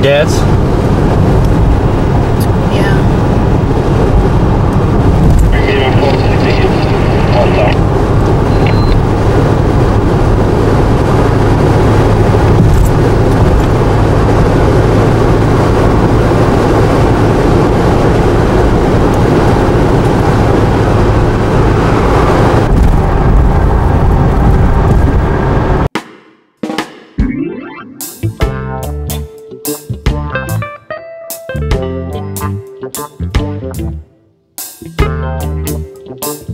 your dad's? Thank